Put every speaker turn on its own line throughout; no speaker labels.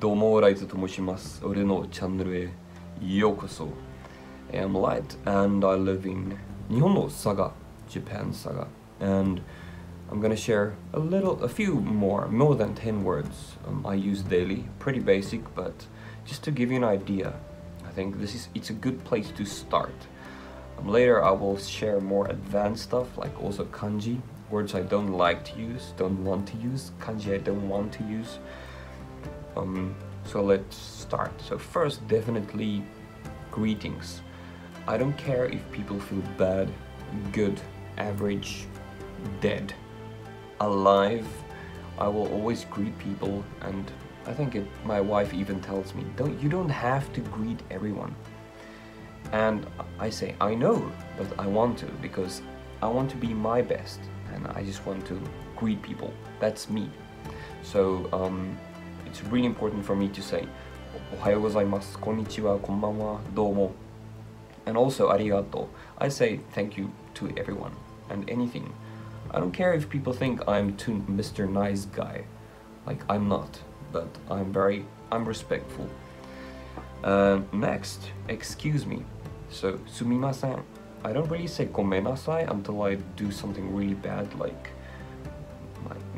どうも、ライトと申します。俺のチャンネルへようこそ。I'm Light and I live in Saga, and I'm gonna share a little, a few more, more than 10 words um, I use daily. Pretty basic, but just to give you an idea, I think this is, it's a good place to start. Um, later I will share more advanced stuff, like also kanji, words I don't like to use, don't want to use, kanji I don't want to use. Um, so let's start. So first, definitely greetings. I don't care if people feel bad, good, average, dead, alive. I will always greet people, and I think it, my wife even tells me, "Don't you don't have to greet everyone." And I say, I know, but I want to because I want to be my best, and I just want to greet people. That's me. So um, it's really important for me to say Ohayou gozaimasu, konnichiwa, konbanwa, domo, and also arigato. I say thank you to everyone and anything. I don't care if people think I'm too Mr. Nice Guy. Like, I'm not, but I'm very, I'm respectful. Uh, next, excuse me. So, sumimasen. I don't really say gomenasai until I do something really bad, like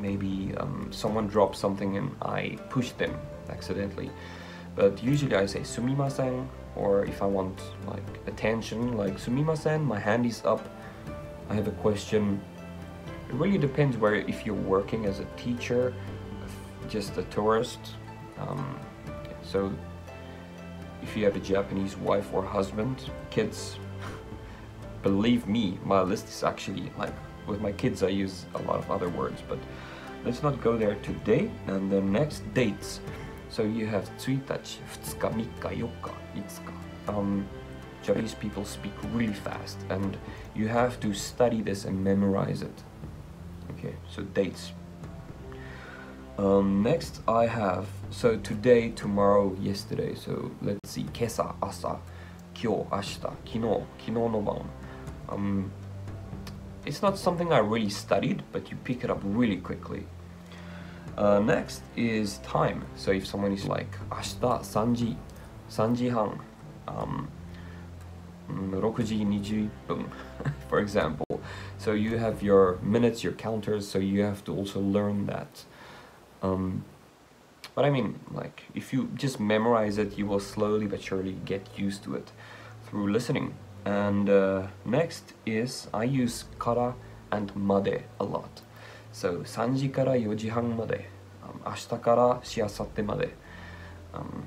maybe um, someone drops something and I push them accidentally. But usually I say sumimasen, or if I want like attention, like sumimasen, my hand is up, I have a question. It really depends where, if you're working as a teacher, just a tourist. Um, so if you have a Japanese wife or husband, kids, believe me, my list is actually like with my kids I use a lot of other words, but Let's not go there today and the next dates. So you have Tsuitachi, Futsuka, Mikka, Yokka, Itsuka. Um, Japanese people speak really fast and you have to study this and memorize it. Okay, so dates. Um, next I have, so today, tomorrow, yesterday, so let's see, kesa, asa, kyo, ashita, kino, kino no ban. Um, it's not something I really studied, but you pick it up really quickly. Uh, next is time. So if someone is like ashita sanji, sanji han, um, mm, 6時20分, for example. So you have your minutes, your counters, so you have to also learn that. Um, but I mean, like, if you just memorize it, you will slowly but surely get used to it through listening. And uh, next is, I use kara and made a lot. So 3時から4時半まで、um, 明日からしあさってまで。Um,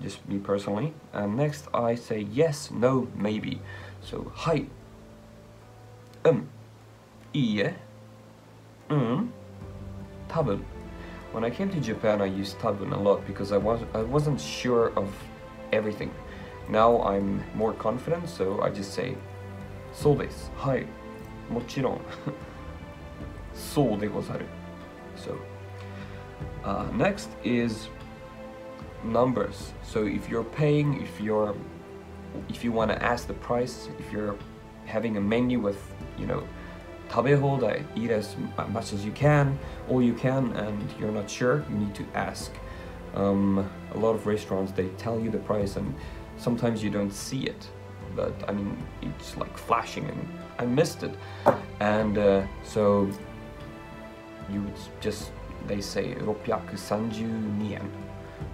just me personally. And next I say yes, no, maybe. So はい、うん、いいえ、うん、多分。When I came to Japan, I used tabun a lot because I was I wasn't sure of everything. Now I'm more confident, so I just say そうです。はい。もちろん。 そうでござる。So, uh, next is numbers. So if you're paying, if you're, if you want to ask the price, if you're having a menu with, you know, 食べ放題 eat as much as you can, all you can, and you're not sure, you need to ask. Um, a lot of restaurants they tell you the price, and sometimes you don't see it. But I mean, it's like flashing, and I missed it. And uh, so you would just they say 632円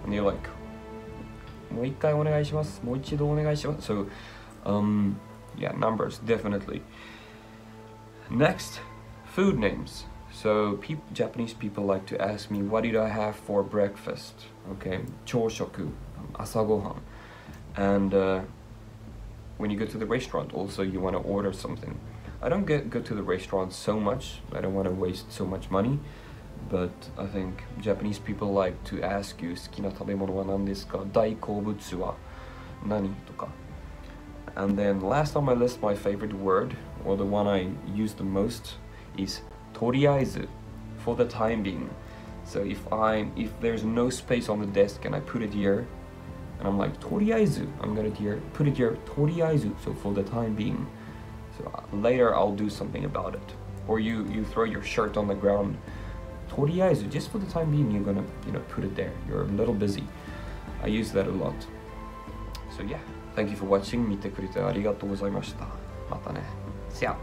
and you're like もう一回お願いしますもう一度お願いします so um yeah numbers definitely next food names so peop Japanese people like to ask me what did I have for breakfast okay 朝食朝ごはん and uh, when you go to the restaurant also you want to order something I don't get go to the restaurant so much. I don't want to waste so much money. But I think Japanese people like to ask you 好きな食べ物は何ですか大好物は何とか And then last on my list, my favorite word, or the one I use the most, is とりあえず for the time being. So if I'm if there's no space on the desk and I put it here, and I'm like とりあえず I'm gonna here put it here とりあえず so for the time being. Later I'll do something about it. Or you, you throw your shirt on the ground. Toriaezu, just for the time being, you're gonna you know put it there. You're a little busy. I use that a lot. So yeah, thank you for watching. 見てくれてありがとうございました。またね。See ya.